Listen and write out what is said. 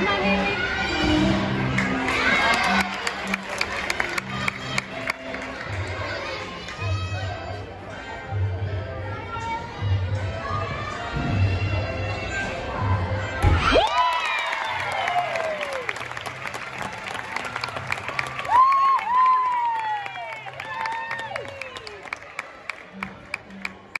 money.